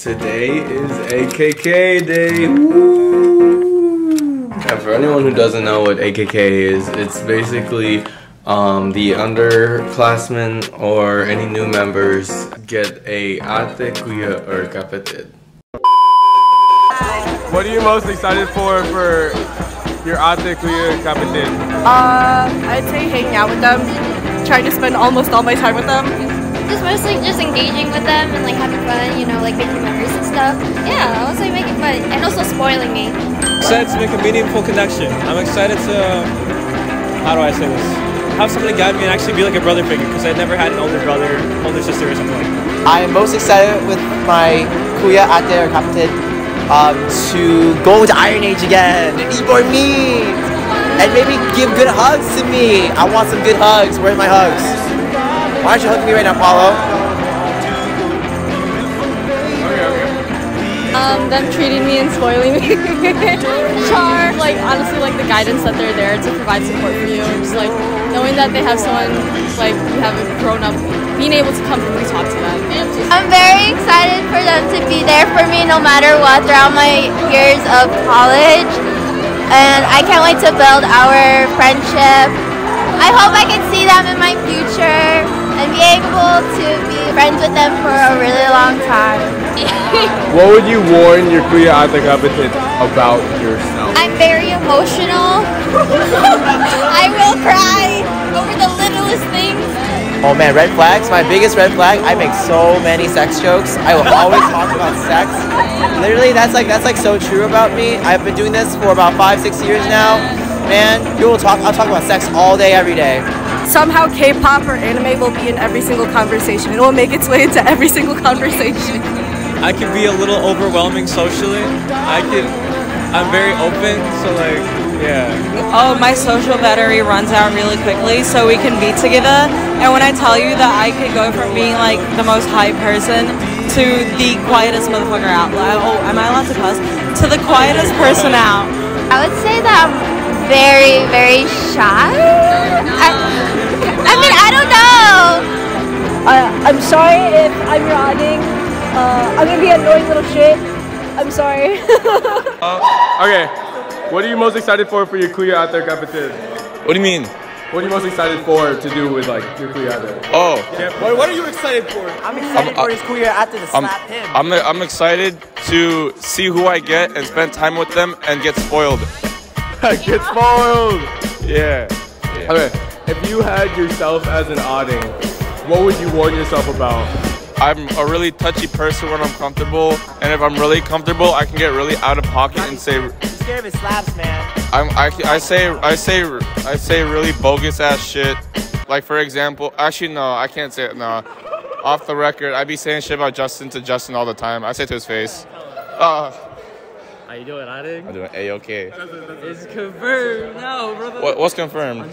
Today is AKKA day. Woo! And for anyone who doesn't know what AKKA is, it's basically um, the underclassmen or any new members get a ate, kuya, or kapatid. What are you most excited for for your ate, kuya, kapatid? Uh, I'd say hanging out with them, trying to spend almost all my time with them. Just mostly just engaging with them and like having fun, you know, like making memories and stuff. Yeah, I'm also making fun and also spoiling me. Excited to make a meaningful connection. I'm excited to, how do I say this? Have somebody guide me and actually be like a brother figure because I never had an older brother, older sister or something like that. I am most excited with my Kuya Ate or Kapatid um, to go to Iron Age again and eat more meat and maybe give good hugs to me. I want some good hugs. Where's my hugs? Why don't you hug me right now, Paolo? Um, them treating me and spoiling me. Char, like honestly, like the guidance that they're there to provide support for you, just like knowing that they have someone like you have a grown up, being able to comfortably talk to them. I'm very excited for them to be there for me no matter what throughout my years of college. And I can't wait to build our friendship. I hope I can see them in my future and be able to be friends with them for a really long time. What would you warn your kuya ate kapatid about yourself? I'm very emotional. I will cry over the littlest things. Oh man, red flags. My biggest red flag. I make so many sex jokes. I will always talk about sex. Literally, that's like that's like so true about me. I've been doing this for about five, six years now. Man, you will talk. I'll talk about sex all day, every day. Somehow K-pop or anime will be in every single conversation. It will make its way into every single conversation. I can be a little overwhelming socially. I can, I'm very open, so like, yeah. Oh, my social battery runs out really quickly, so we can be together. And when I tell you that I could go from being like the most hype person to the quietest motherfucker out, like, oh, am I allowed to cuss? To the quietest person out. I would say that I'm very, very shy. I, I mean, I don't know. Uh, I'm sorry if I'm yawning. Uh, I'm gonna be a annoying little shit. I'm sorry. Okay, what are you most excited for for your kuya ate or kapatid? What do you mean? What are you most excited for to do with like your kuya ate? Oh, What, what are you excited for? I'm excited I'm- for his Kuya Ate to I'm, slap him. I'm, I'm excited to see who I get and spend time with them and get spoiled. Get spoiled. Yeah. Okay, if you had yourself as an ading, what would you warn yourself about? I'm a really touchy person when I'm comfortable, and if I'm really comfortable, I can get really out of pocket and say I'm scared of his slaps, man. I'm I, I say I say I say really bogus ass shit. Like for example, actually no, I can't say it. No, off the record, I'd be saying shit about Justin to Justin all the time. I say it to his face. Uh, How you doing, Ading? I'm doing a okay. It's confirmed. No, brother. What, what's confirmed?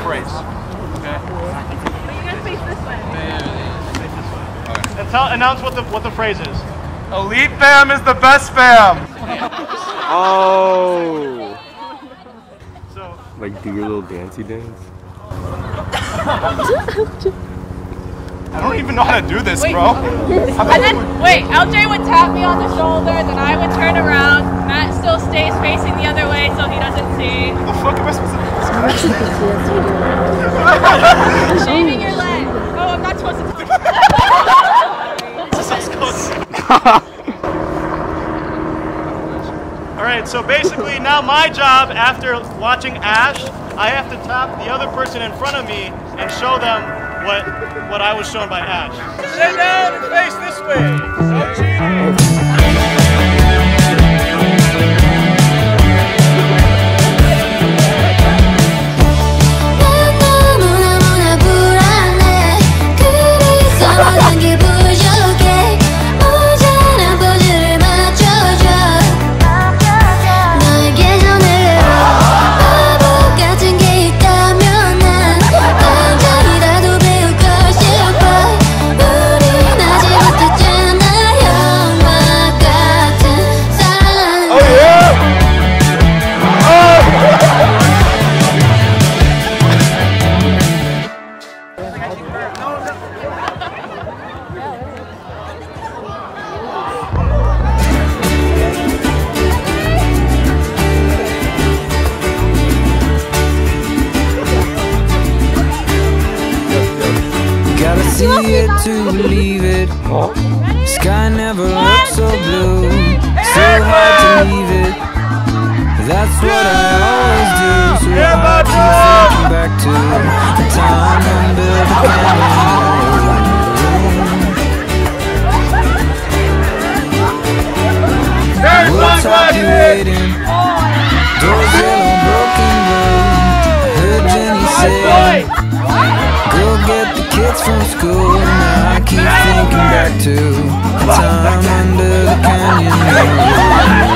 LJ a phrase. And tell announce what the what the phrase is. Elite fam is the best fam. Oh! So Like do your little dancey dance? I don't even know how to do this, bro. And then wait, LJ would tap me on the shoulder, then I would turn around. Matt still stays facing the other way so he doesn't see. What the fuck am I supposed to do? Shaving your leg. Oh, I'm not supposed to tell All right, so basically now my job after watching Ash, I have to tap the other person in front of me and show them what what I was shown by Ash. Sit down and face this way. No cheating. To believe it. Sky never looks so blue. So hard to leave it. That's what I always do. So I keep thinking back to the time under the candle. What's up you waiting? Doors broken. Heard Jenny say. Go get the kids from school. Keep thinking back to the time under the canyon.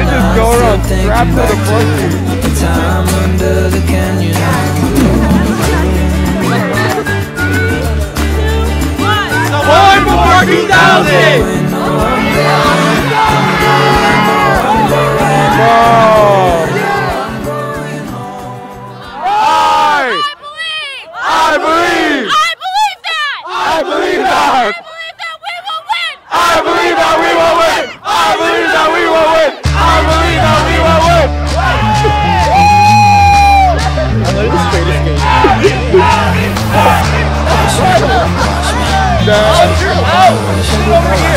They just go around strapped to the the time under the canyon. Over here,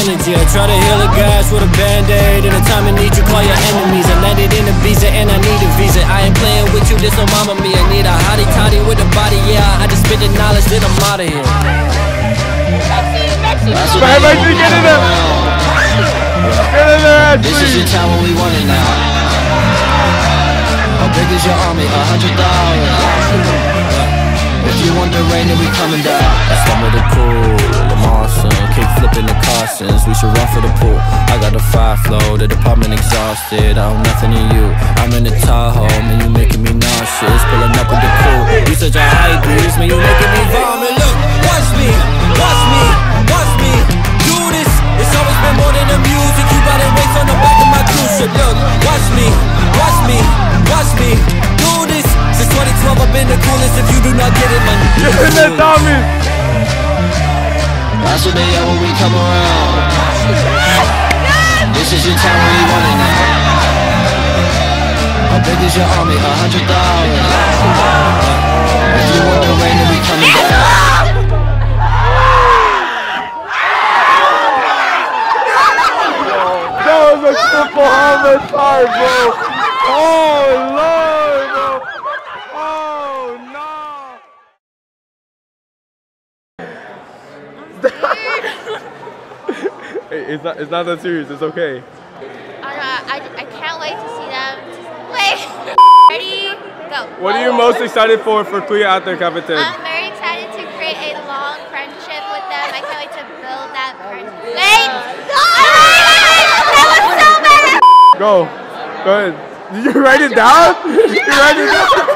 energy. I try to heal a gas with a band-aid. In a time of need, you call your enemies. I landed in a visa and I need a visa. I ain't playing with you, this no mama me. I need a hottie toddy with a body, yeah. I just spit the knowledge, then I'm out of here. That's they bye, all get in come there. Get This is your time when we want it now. How big is your army? A hundred thousand. If rain, then we coming down. I stumble the pool, I'm awesome. Kick flipping the Carsons, we should run for the pool. I got a five flow, the department exhausted. I owe nothing to you. I'm in the Tahoe, man, you making me nauseous. Pulling up with the crew. What they are when we come around. This is your time when you want it now. How big is your army? A hundred thousand. If you want the rain, then we coming down. That was a triple homicide, bro! Oh, Lord, bro! Oh, no! hey, it's not, it's not that serious, it's okay. I, uh, I can't wait to see them. Wait. Ready? Go. What are you most excited for for Kuya out there, Captain? I'm very excited to create a long friendship with them. I can't wait to build that friendship. Wait! That was so bad! Go. Go ahead. Did you write it down? You write it down?